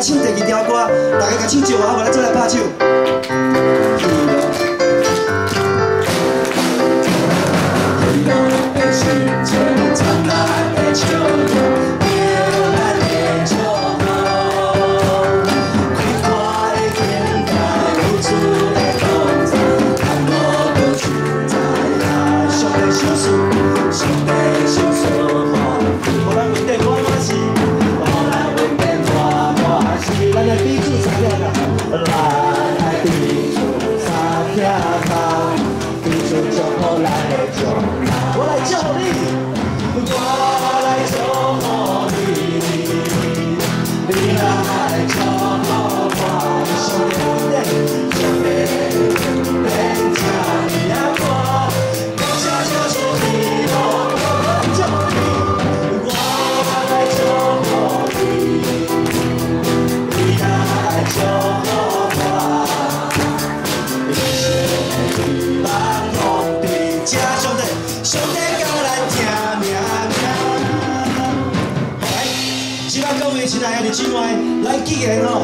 唱第二条歌，大家甲唱一下，我来再来拍手。亲爱的姊妹，咱既然吼，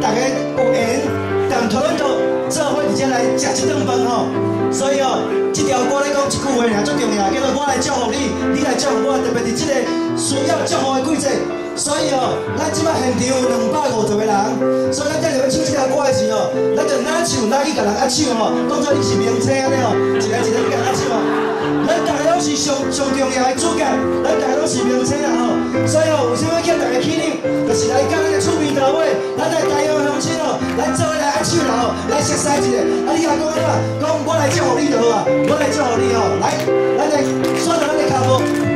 大家有缘，同台湾都做伙而且来食一顿饭吼，所以哦，这条歌咧讲一句话尔最重要，叫做我来祝福你，你来祝福我，特别是这个需要祝福的季节，所以哦，咱即摆现场有两百五十个人，所以咱在要唱这条歌的时候，咱就哪唱哪去甲人压唱吼，当作你是明星安尼吼，一个一个上上重要的主角，咱大家拢是明星啊吼，所以吼，有啥物叫大家肯定？就是来甲咱的厝边头尾，咱来台湾乡亲哦，来做伙来握手啦吼，来熟悉一下。啊，你阿讲啊，讲我来祝福你就好啊，我来祝福你哦，来，咱来刷到咱的卡步。